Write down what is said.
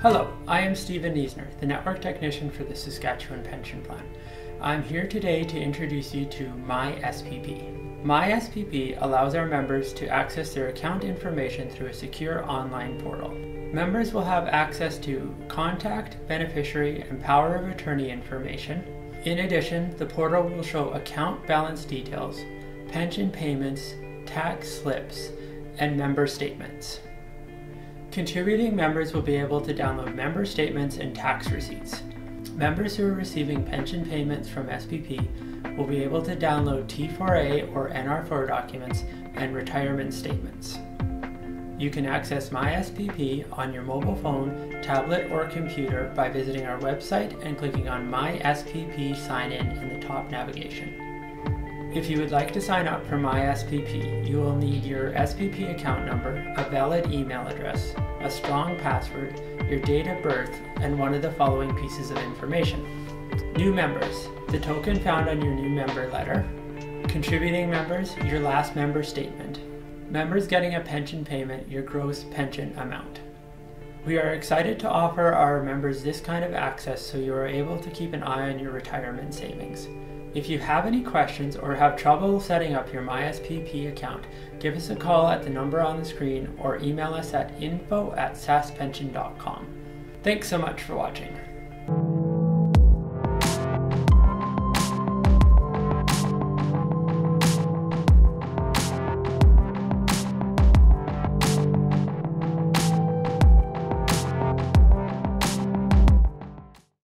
Hello, I am Stephen Niesner, the Network Technician for the Saskatchewan Pension Plan. I'm here today to introduce you to MySPP. MySPP allows our members to access their account information through a secure online portal. Members will have access to contact, beneficiary, and power of attorney information. In addition, the portal will show account balance details, pension payments, tax slips, and member statements. Contributing members will be able to download member statements and tax receipts. Members who are receiving pension payments from SPP will be able to download T4A or NR4 documents and retirement statements. You can access MySPP on your mobile phone, tablet, or computer by visiting our website and clicking on MySPP Sign In in the top navigation. If you would like to sign up for MySPP, you will need your SPP account number, a valid email address, a strong password, your date of birth, and one of the following pieces of information. New members, the token found on your new member letter. Contributing members, your last member statement. Members getting a pension payment, your gross pension amount. We are excited to offer our members this kind of access so you are able to keep an eye on your retirement savings. If you have any questions or have trouble setting up your MySPP account, give us a call at the number on the screen or email us at info at saskpension.com. Thanks so much for watching.